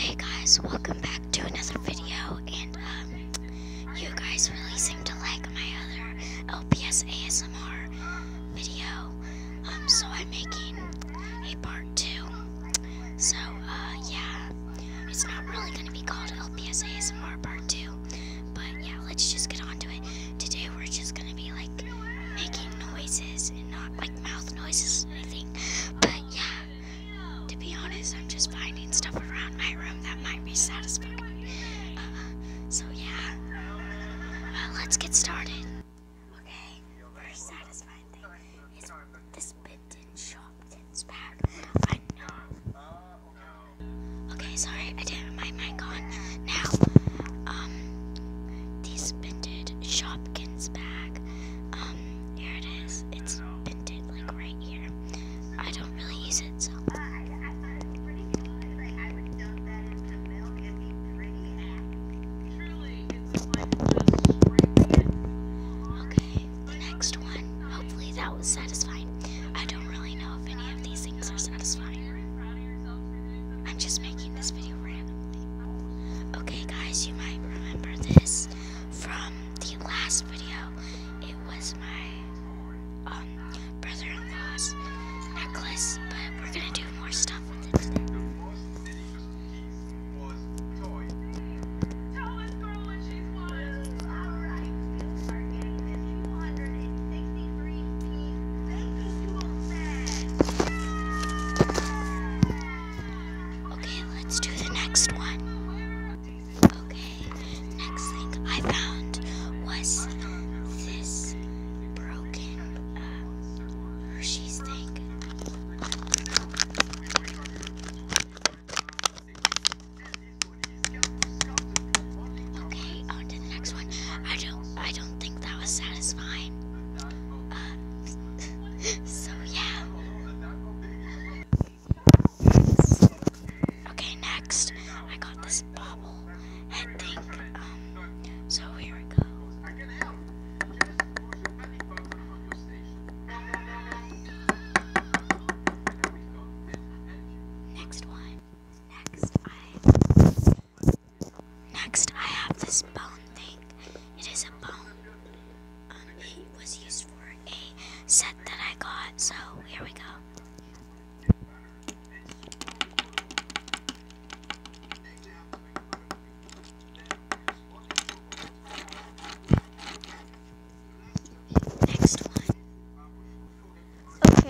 Hey guys, welcome back to another video, and um, you guys really seem to like my other LPS ASMR video, um, so I'm making a part two. So, uh, yeah, it's not really gonna be called LPS ASMR part two, but yeah, let's just get on to it. Today we're just gonna be like making noises and not like mouth noises or anything, but yeah to be honest, I'm just finding stuff around be satisfying. Uh, so yeah, uh, let's get started. Last video. It was my next, I got this bobble head thing. Um, so here we go. Next one. Next, I. Next, I have this bone thing. It is a bone. Um, it was used for a set that I got. So here we go.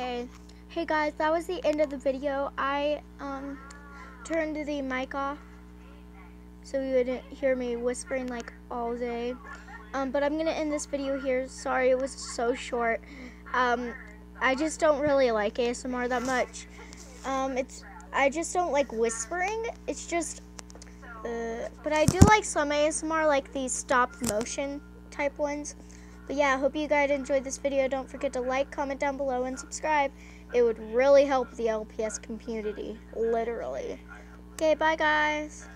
Okay. Hey guys, that was the end of the video. I um turned the mic off so you wouldn't hear me whispering like all day. Um, but I'm gonna end this video here. Sorry it was so short. Um, I just don't really like ASMR that much. Um, it's I just don't like whispering. It's just uh, but I do like some ASMR like the stop motion type ones. But yeah, I hope you guys enjoyed this video. Don't forget to like, comment down below, and subscribe. It would really help the LPS community, literally. Okay, bye guys.